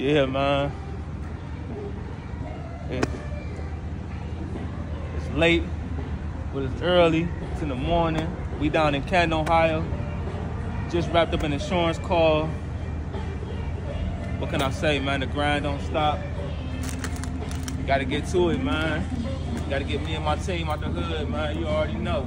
Yeah, man. It's late, but it's early. It's in the morning. We down in Canton, Ohio. Just wrapped up an insurance call. What can I say, man? The grind don't stop. Gotta get to it, man. Gotta get me and my team out the hood, man. You already know.